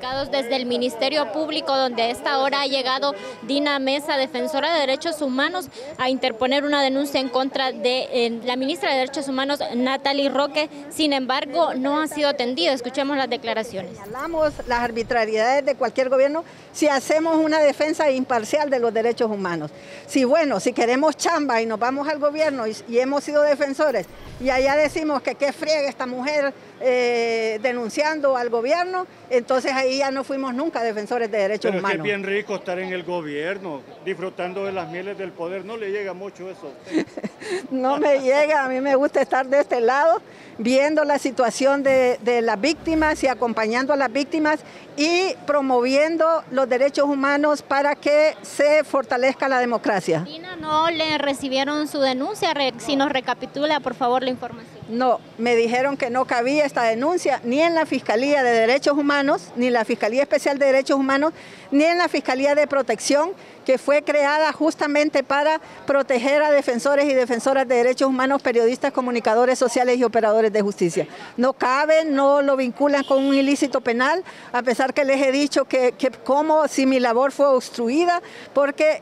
Desde el Ministerio Público, donde a esta hora ha llegado Dina Mesa, defensora de derechos humanos, a interponer una denuncia en contra de la ministra de Derechos Humanos, Natalie Roque. Sin embargo, no ha sido atendido. Escuchemos las declaraciones. Hablamos las arbitrariedades de cualquier gobierno si hacemos una defensa imparcial de los derechos humanos. Si bueno, si queremos chamba y nos vamos al gobierno y, y hemos sido defensores y allá decimos que qué friega esta mujer eh, denunciando al gobierno, entonces ahí ya no fuimos nunca defensores de derechos Pero humanos. Es, que es bien rico estar en el gobierno, disfrutando de las mieles del poder, no le llega mucho eso. no me llega, a mí me gusta estar de este lado, viendo la situación de, de las víctimas y acompañando a las víctimas y promoviendo los derechos humanos para que se fortalezca la democracia. No le recibieron su denuncia, si nos recapitula por favor la información. No, me dijeron que no cabía esta denuncia ni en la Fiscalía de Derechos Humanos, ni en la Fiscalía Especial de Derechos Humanos, ni en la Fiscalía de Protección, que fue creada justamente para proteger a defensores y defensoras de derechos humanos, periodistas, comunicadores sociales y operadores de justicia. No cabe, no lo vinculan con un ilícito penal, a pesar que les he dicho que, como si mi labor fue obstruida, porque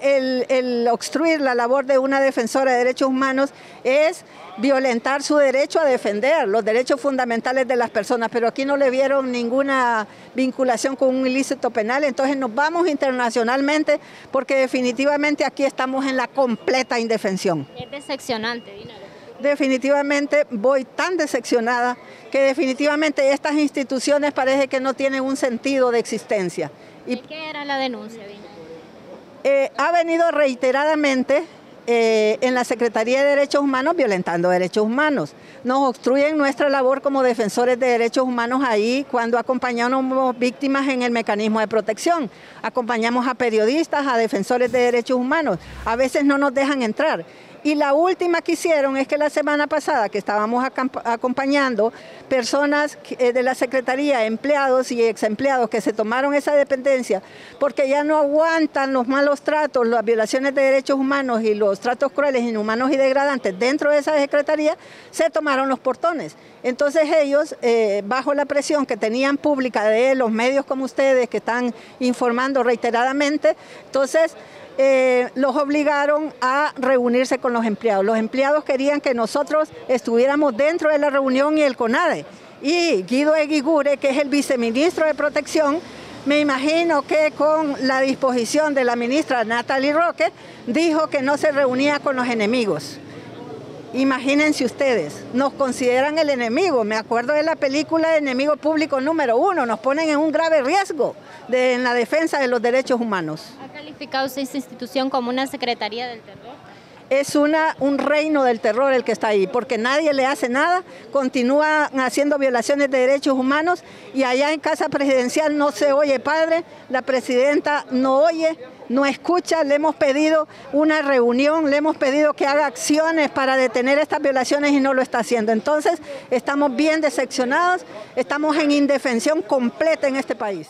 el, obstruir la labor de una defensora de derechos humanos es violentar su derecho a defender los derechos fundamentales de las personas, pero aquí no le vieron ninguna vinculación con un ilícito penal, entonces nos vamos internacionalmente porque definitivamente aquí estamos en la completa indefensión. Es decepcionante. Definitivamente voy tan decepcionada que definitivamente estas instituciones parece que no tienen un sentido de existencia. ¿Y qué era la denuncia? Eh, ha venido reiteradamente eh, en la Secretaría de Derechos Humanos violentando derechos humanos. Nos obstruyen nuestra labor como defensores de derechos humanos ahí cuando acompañamos víctimas en el mecanismo de protección. Acompañamos a periodistas, a defensores de derechos humanos. A veces no nos dejan entrar. Y la última que hicieron es que la semana pasada que estábamos acompañando personas de la Secretaría, empleados y ex empleados que se tomaron esa dependencia porque ya no aguantan los malos tratos, las violaciones de derechos humanos y los tratos crueles, inhumanos y degradantes dentro de esa Secretaría, se tomaron los portones. Entonces ellos, eh, bajo la presión que tenían pública de los medios como ustedes que están informando reiteradamente, entonces eh, los obligaron a reunirse con los empleados. Los empleados querían que nosotros estuviéramos dentro de la reunión y el CONADE. Y Guido Eguigure, que es el viceministro de Protección, me imagino que con la disposición de la ministra Natalie Roque, dijo que no se reunía con los enemigos. Imagínense ustedes, nos consideran el enemigo. Me acuerdo de la película Enemigo Público número uno, nos ponen en un grave riesgo en la defensa de los derechos humanos. ¿Ha calificado usted esta institución como una secretaría del terror? Es una, un reino del terror el que está ahí, porque nadie le hace nada, continúan haciendo violaciones de derechos humanos y allá en Casa Presidencial no se oye padre, la presidenta no oye, no escucha, le hemos pedido una reunión, le hemos pedido que haga acciones para detener estas violaciones y no lo está haciendo. Entonces estamos bien decepcionados, estamos en indefensión completa en este país.